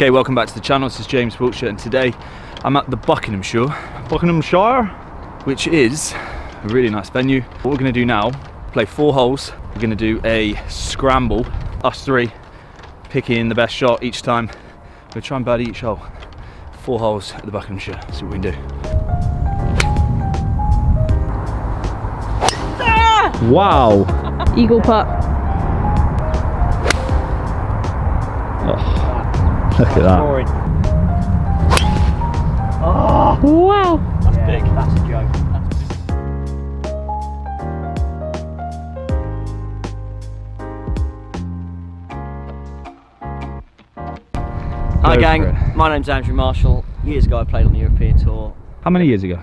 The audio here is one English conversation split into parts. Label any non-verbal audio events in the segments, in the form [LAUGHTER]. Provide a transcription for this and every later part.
Okay, welcome back to the channel. This is James Wiltshire, and today I'm at the Buckinghamshire, Buckinghamshire, which is a really nice venue. What we're going to do now, play four holes. We're going to do a scramble, us three, picking the best shot each time. We're going to try and birdie each hole. Four holes at the Buckinghamshire. See what we can do. Ah! Wow! Eagle putt. Look at that. Boring. Wow. That's big. That's a joke. That's big. Hi gang, my name's Andrew Marshall. Years ago I played on the European Tour, How many years ago?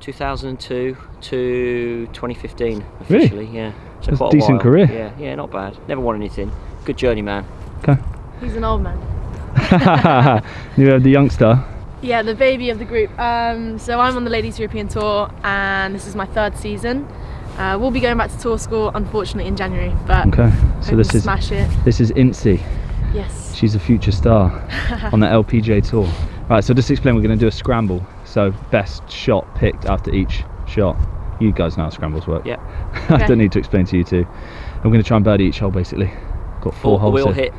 2002 to 2015 Really? officially, yeah. So That's a decent while. career. Yeah, yeah, not bad. Never won anything. Good journey man. Okay. He's an old man. [LAUGHS] you have the youngster. Yeah, the baby of the group. Um, so I'm on the Ladies European Tour and this is my third season. Uh, we'll be going back to tour school unfortunately in January, but Okay. So this is smash it. this is Inci. Yes. She's a future star [LAUGHS] on the LPGA tour. Right, so just explain we're going to do a scramble. So best shot picked after each shot. You guys know how scrambles work. Yeah. [LAUGHS] I don't need to explain to you two. I'm going to try and birdie each hole basically. Got four All- holes. we all here. hit.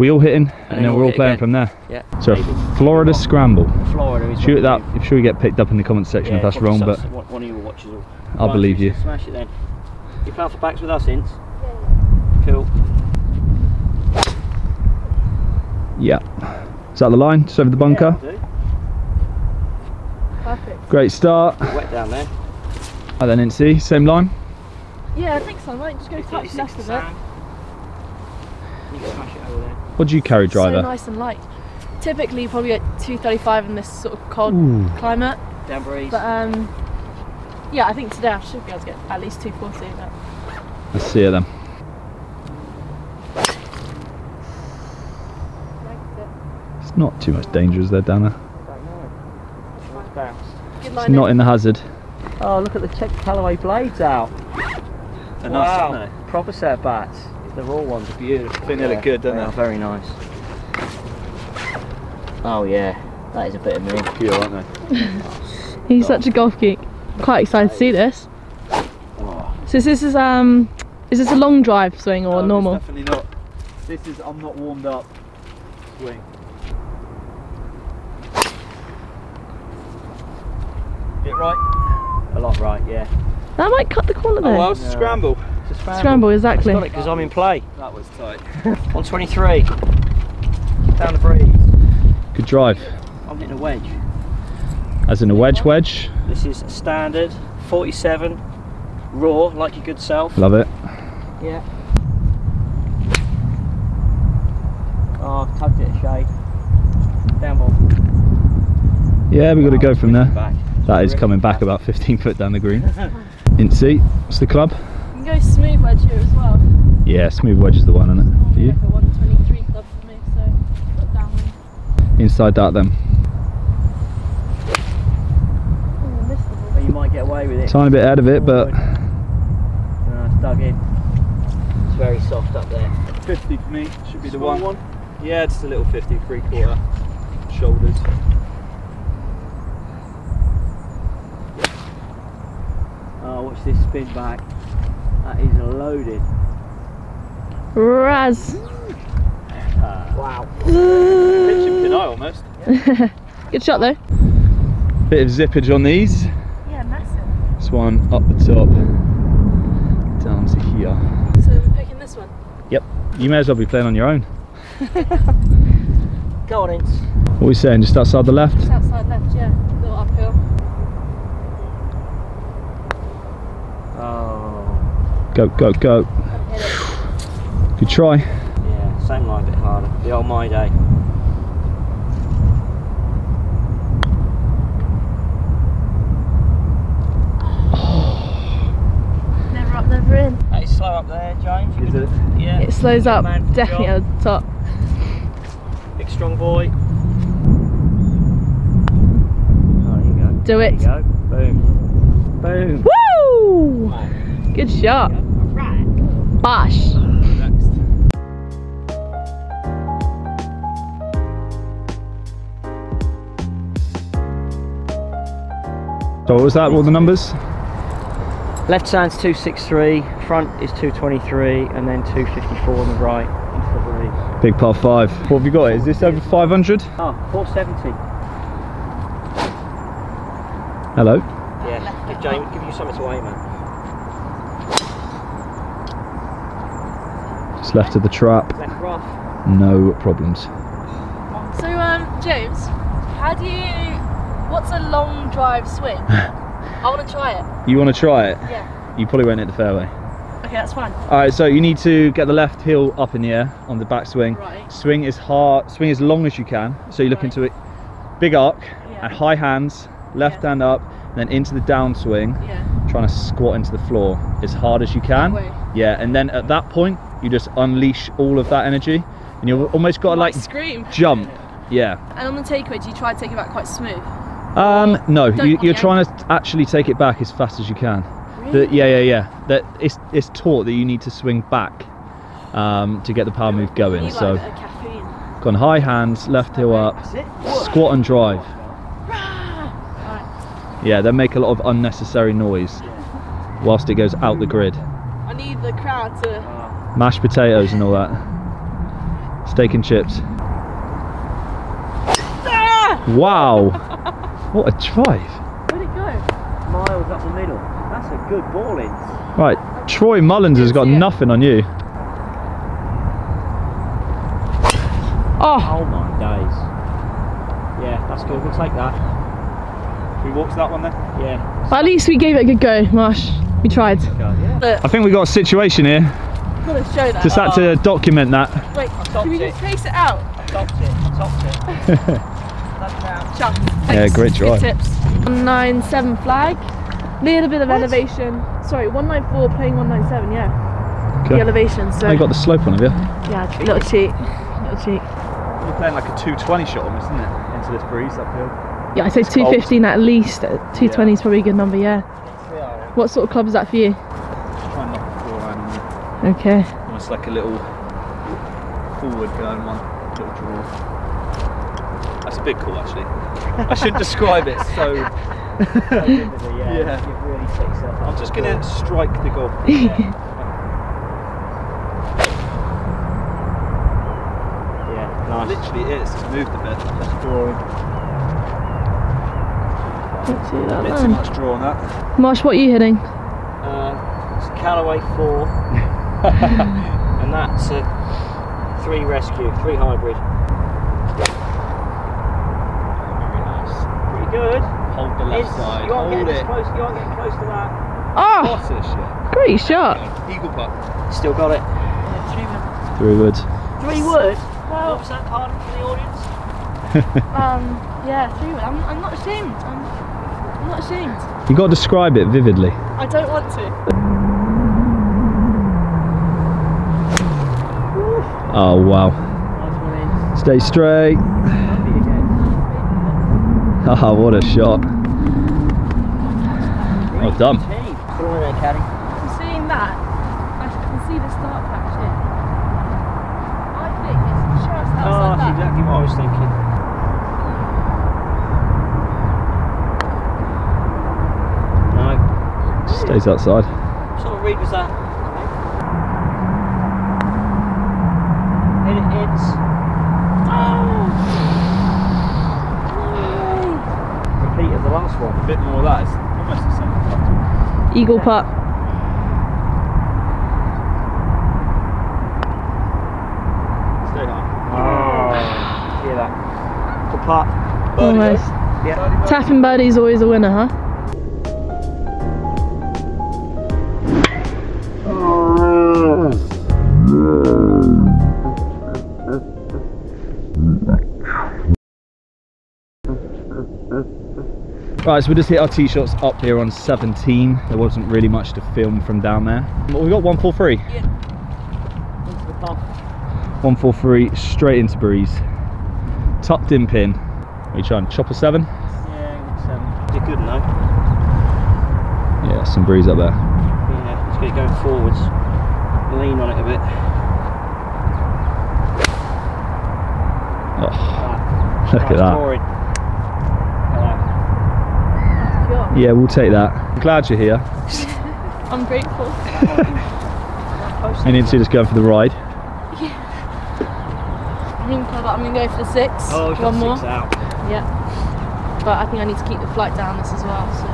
We all hitting, and, then then we'll we're all playing again. from there. Yeah. So maybe. Florida scramble. Florida is Shoot that. we do. I'm sure we get picked up in the comment section Yeah, if that's wrong, some- but one one of your watches will. I'll Right, believe you. Smash it then. You play off the backs with us, Ince? Yeah. Cool. yeah. Is that the line? Just over the bunker. Yeah. Perfect. Great start. Bit wet down there. And then Inci, same line. Yeah, I think so. I might just go touch 36 left of it. sand. You can smash it over there. What do you carry, driver? So nice and light. Typically probably at 235 in this sort of cold Ooh. climate. Down breeze. But um yeah, I think today I should be able to get at least 240. But Let's see it then. It's not too much danger, is there, down there? Nice bounce. good It's not in. in the hazard. Oh, look at the check Callaway blades out. They're wow. nice, aren't Proper set of bats. The raw ones are beautiful. I think they look good, don't they? they? very nice. Oh yeah, that is a bit of me. Yeah, aren't they? [LAUGHS] He's such a golf geek. Quite excited to see this. Oh, So this is um is this a long drive swing or normal? definitely not. This is, I'm not warmed up swing. Get right. a lot right, yeah. That might cut the corner though. Oh, well, it's a No. scramble. It's a Scramble, exactly. Got it because I'm in play. That was tight. [LAUGHS] 123. Down the breeze. Good drive. I'm hitting a wedge. As in a wedge wedge. This is standard 47 raw, like your good self. Love it. Yeah. Oh, I've tugged it a shade. Down ball. Yeah, we got to go from there. That is coming back about 15 foot down the green. [LAUGHS] Inci, what's the club? You can go smooth wedge here as well. Yeah, smooth wedge is the one, isn't it? For you? Like a 123 club for me, so got downwind. Inside that then. Oh, the you might get away with it. Tiny bit out of it, but No, it's dug in. It's very soft up there. 50 for me should be the Small one. Yeah, just a little 50, three quarter shoulders. Oh, watch this spin back. That is loaded. Raz. Uh, wow. Pitching pin eye almost. [LAUGHS] Good shot though. Bit of zippage on these. Yeah, massive. This one up the top, down to here. So we're picking this one. Yep. You may as well be playing on your own. [LAUGHS] Go on, Ince. What are we saying? Just outside the left? Just outside left, yeah. little uphill. Oh. Go, go, go. And hit it. Good try. Yeah, same line, a bit harder. The old my day. [GASPS] Never up, never in. Hey, slow up there, James. Is it? Yeah. It slows up, Man for the definitely job. at the top. Big strong boy. Oh, there you go. Do There it. you go. Boom. Boom. Woo! Good shot. Right. Bosh. So what was that, all the numbers? Left side's 263, front is 223, and then 254 on the right. Big par five. What have you got? Is this over 500? Oh, 470. Ah, Hello? Yeah, give, give you something to weigh, man. Left of the trap. No problems. So, um, James, how do you? What's a long drive swing? [LAUGHS] I want to try it. You want to try it? Yeah. You probably won't hit the fairway. Okay, that's fine. All right, so you need to get the left heel up in the air on the backswing. Right. Swing as hard, swing as long as you can. So you look Right. into it, big arc Yeah. and high hands, left Yeah. hand up, then into the downswing, Yeah. trying to squat into the floor as hard as you can. Yeah, and then at that point, you just unleash all of that energy, and you've almost got to like scream. jump. Yeah. And on the takeaway, do you try to take it back quite smooth? Um, no, you, you're the trying to actually take it back as fast as you can. The, Really? yeah, yeah, yeah. That it's it's taught that you need to swing back um, to get the power move going. You so, like gone high hands, left heel up, squat and drive. Yeah, they make a lot of unnecessary noise whilst it goes out the grid. I need the crowd to. Mashed potatoes and all that. Steak and chips. Ah! Wow! What a drive! Where'd it go? miles up the middle. That's a good ball in. Right, Troy Mullins has got it. nothing on you. Oh, Oh my days. Yeah, that's good. We'll take that. We walked that one then? Yeah. at least we gave it a good go, Marsh. We tried. Yeah. I think we got a situation here. Gotta show that. Just had to document that. Wait, can we it. just face it out? I topped it. I topped it. [LAUGHS] That's. Chuck. Yeah, Thanks. great Good tips. 197 flag. Little bit of elevation. Sorry, 194 playing 197, yeah. Okay. The elevation, so. You got the slope on, have you? Yeah, a little cheat. Little cheat. You're playing like a 220 shot almost, isn't it? Into this breeze uphill. Yeah, I say 215 at least. Uh, 220 is probably a good number, yeah. Yeah. What sort of club is that for you? Just try and knock the forehand on you. Okay. Almost like a little forward going one, little draw. That's a big call actually. I should describe it, so [LAUGHS] yeah. Yeah. Really set yourself up. I'm just gonna strike the golf. [LAUGHS] Yeah, nice. Literally it is, just moved a bit. Just drawing. Let's see that A bit too much draw on that. Marsh, what are you hitting? Uh, it's a Callaway 4, [LAUGHS] [LAUGHS] and that's a 3 rescue, 3 hybrid. Very nice. Pretty good. Hold the left It's- side. You aren't Hold getting it. close. You aren't getting close to that. Oh, What a shot. great shot. Eagle putt. Still got it. Three woods. Three wood. Well, What was that pardon for the audience? [LAUGHS] um, yeah, three wood. I'm, I'm not ashamed. I'm, I'm not ashamed. You've got to describe it vividly. I don't want to. Oh wow. Nice one in. Stay straight. Lovely again. Ah, what a shot. Well done. Team. Put on caddy. I'm seeing that. I can see the start patch here. I think it's just Oh, outside that's that. exactly what I was thinking. No. Stays outside. What sort of read was that? Hit it hits. Oh! Repeat of the last one. A bit more of that. It's almost the same. Eagle putt. Stay high. Oh, hear that? Good putt. Almost. Yeah. Tapping birdie's always a winner, huh? Right, so we just hit our tee shots up here on 17. There wasn't really much to film from down there. But we got 143. Into the putt. 143 straight into breeze. Tucked in pin. Are you trying? Chop a seven? Yeah, it's, um, good enough. Yeah, some breeze up there. Yeah, it's good going forwards. Lean on it a bit. Oh, Ah, look nice at that. drawing. Look at that. Pure. Yeah, we'll take that. I'm glad you're here. [LAUGHS] I'm grateful. [LAUGHS] You need to see us going for the ride. I mean, I'm gonna go for the six. Oh, we've One got more. six out. Yeah. But I think I need to keep the flight down this as well. So.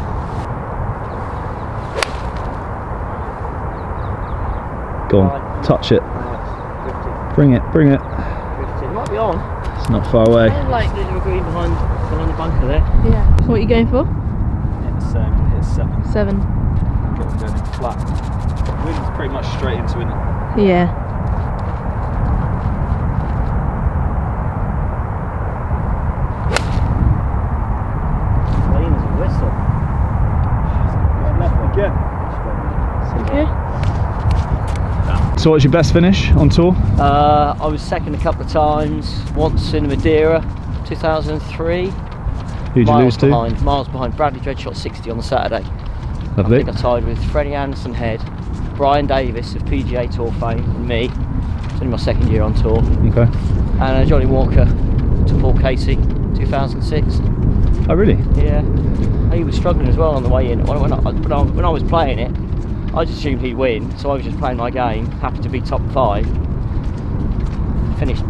Go on, touch it. Nice. Bring it, bring it. Drifting. Drifting. Might be on. It's not far away. I like. There's a green behind, behind the bunker there. Yeah. So what are you going for? It's it's seven. Seven. Get them going in flat. Wind's pretty much straight into it. Yeah. Clean as a whistle. Left again. Okay. So what's your best finish on tour? Uh, I was second a couple of times. Once in Madeira, 2003. Who'd you miles lose to? behind, Miles behind. Bradley Dredge shot 60 on the Saturday. Lovely. I think I tied with Freddie Andersson Hed, Brian Davis of PGA Tour fame, and me. It's only my second year on tour. Okay. And uh, Johnnie Walker to Paul Casey, 2006. Oh really? Yeah. He was struggling as well on the way in. When, I, when, I, when I was playing it, I just assumed he'd win, so I was just playing my game, happy to be top five. Finished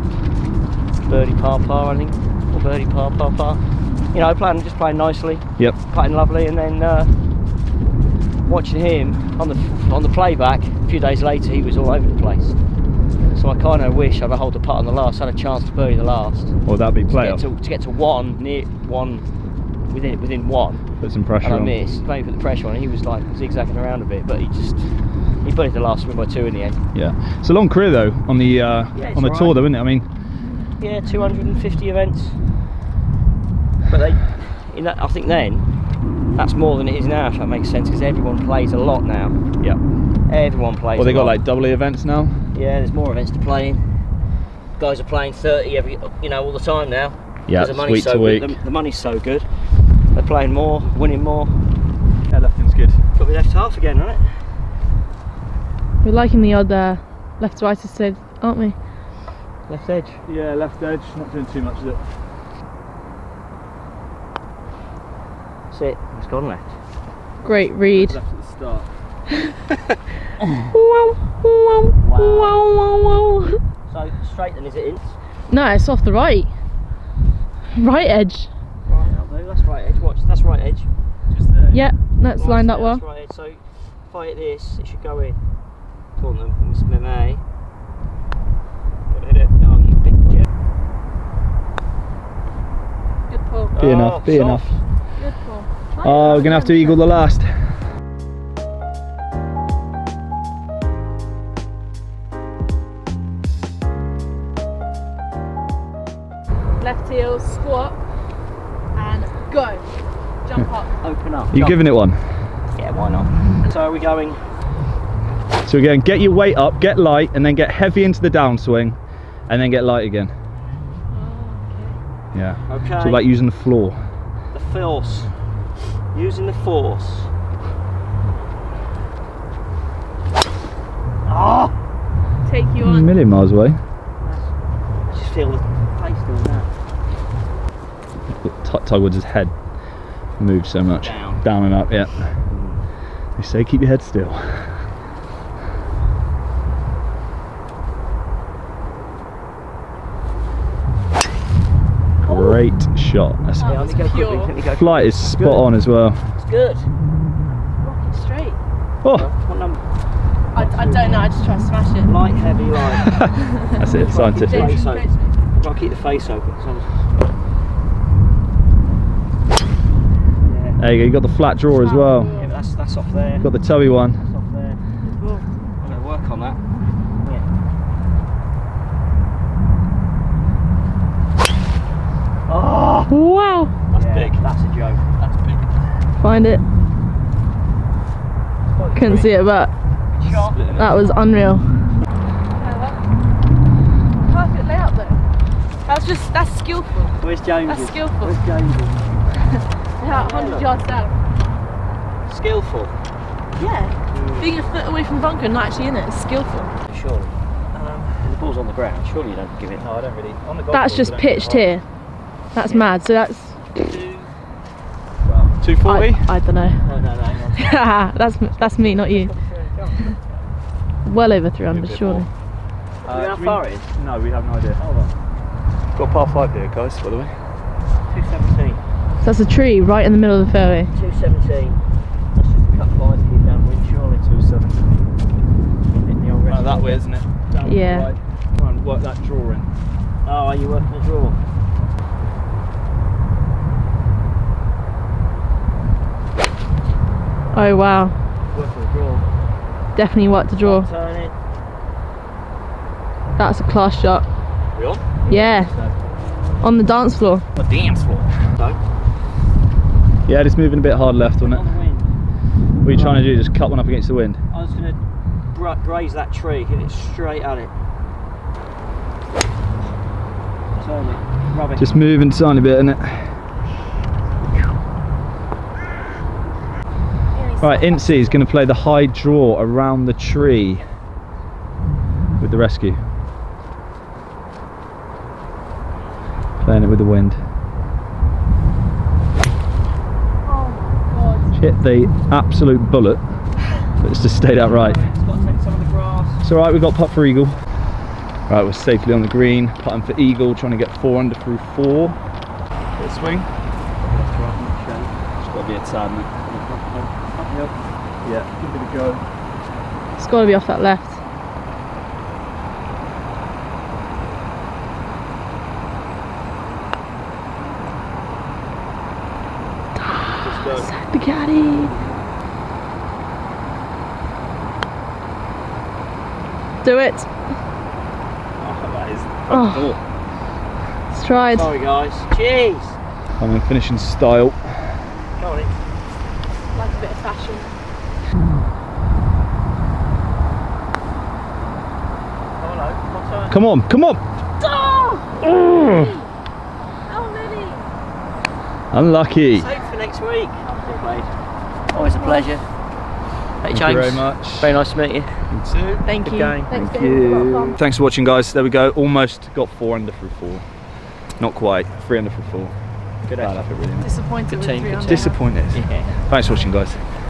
birdie par par, I think, or birdie par par par. You know, playing just playing nicely, Yep. playing lovely, and then uh, watching him on the on the playback. A few days later, he was all over the place. So I kind of wish I'd have hold the putt on the last, had a chance to bury the last. Or that'd be To get to, to get to one near one within within one Put some pressure and I on. missed. Maybe put the pressure on. and He was like zigzagging around a bit, but he just he it the last one by two in the end. Yeah. It's a long career though on the uh, Yeah, on the alright. tour though, isn't it? I mean, Yeah, 250 events. But they, in that, I think then that's more than it is now. If that makes sense, because everyone plays a lot now. yeah. Everyone plays. Well, they a got lot. like double A events now. yeah, there's more events to play in. Guys are playing 30 every, you know, all the time now. yeah the money's week so to good. The, the money's so good. They're playing more, winning more. Yeah, lefting's good. Got to be left half again, right? We're liking the odd uh, left to right instead, aren't we? Left edge. Yeah, left edge. Not doing too much of it. That's it. It's gone left. Great read. Left at the start. Wow, wow, wow, wow, wow. So straight then, is it in? No, it's off the right. Right edge. Right, that'll. That's right edge. Watch, that's right edge. Just there. Yeah, that's Right, lined so up well. That's right edge. So if I hit this, it should go in. Go on then, Miss Meme. Gotta hit it. Oh, you big jet. Good pull. Oh, be enough, be soft. enough. Good pull. Oh, we're gonna have to eagle the last. Left heel, squat, and go. Jump up. [LAUGHS] Open up. You Jump. giving it one? Yeah, why not? So are we going? So again, get your weight up, get light, and then get heavy into the downswing, and then get light again. Oh, yeah. Okay. It's all about using the floor. the force. Using the force. Ah! Take you on. A million miles away. I just feel the face doing that. T- head moves so much. Down. Down and up, yeah. They say keep your head still. Great shot. That's oh, That Yeah, was let me go quickly. Let me go flight is spot on as well. It's good. Rocket straight. Oh, What number? I, I don't know, I just try to smash it. Light, heavy, light. [LAUGHS] that's it. Scientific. Face Face open. open. Gotta keep the face open. Yeah. There you go. You got the flat draw as oh, well. yeah, that's that's off there. Got the toey one. That's off there. I'm gonna work on that. Yeah. Oh, Wow. that's Yeah. big. That's a joke. That's big. Find it. Couldn't see it, but that was unreal. Perfect layout though. That's just, that's skillful. Where's James? That's skillful. Where's James? [LAUGHS] Yeah, 100 yards down. Skillful. Yeah. Being a foot away from bunker and not actually in it is skillful. Surely. Um, the ball's on the ground. Surely you don't give it. No, I don't really. On the golf That's course, just I don't get pitched here. That's mad. So that's Two. Well, 240? I, I don't know. Oh, no, no, no, [LAUGHS] that's that's me, not you. Well over 300, surely. more. Uh, do you know how far it is? No, we have no idea. Hold on. Got a par five here, guys, by the way. 217. So that's a tree right in the middle of the fairway. 217. That's just a cut five to downwind, surely. 270. Hit Oh, that way, it. isn't it? Down Yeah. the right. Try and work that draw in. Oh, are you working the draw? Oh wow, Working the draw. definitely worked to draw. That's a class shot. We on? Yeah, on the dance floor. The dance floor. Yeah, just moving a bit hard left on it. On. What are you trying to do? Just cut one up against the wind? I was going to graze that tree, hit it straight at it. Turn it. Rub it. Just moving a tiny bit, innit? Right, Inci is going to play the high draw around the tree with the rescue. Playing it with the wind. Oh, Hit the absolute bullet, but it's just stayed out right. It's got to take some of the grass. It's alright, we've got putt for eagle. Right, we're safely on the green, putting for eagle, trying to get four under through four. Bit of swing. It's got to be a tad, mate. Yeah, give it a go. It's got to be off that left. Just go. The caddy. Do it. Oh, that is Oh. It's tried. Sorry, guys. Cheers. I'm in finishing style. Come on in. Like a bit of fashion. Hello. Come on. Come on, come on! Oh! How many? Unlucky. Save for next week. Always a pleasure. Hey, Thank James. you very much. Very nice to meet you. You too. Thank Good you. game. Thanks, Thank David. A lot of you. Thanks for watching, guys. There we go. Almost got four under for four. Not quite. Three under for four. Good Bad effort. effort, really. Disappointed Good team, three good team. Disappointed. Yeah. Thanks for watching, guys.